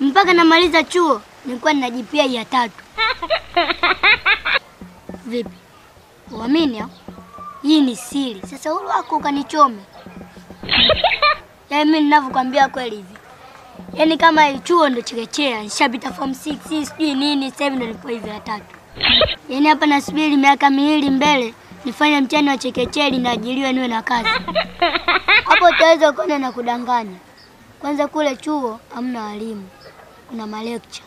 mpaka namaliza chuo nilikuwa nina GPA ya tatu. Vipi, uamini au? Hii ni siri. Sasa huru wako ukanichome. Yaani mimi ninavyokwambia kweli hivi, yaani kama chuo ndo chekechea, nishapita form 6 sijui nini, sasa hivi ndo nipo hivi ya tatu. Yaani hapa nasubiri miaka miwili mbele nifanye mtihani wa chekechea ili niajiriwe niwe na kazi. Hapo utaweza kuona na kudanganya. Kwanza kule chuo hamna walimu, kuna malecture.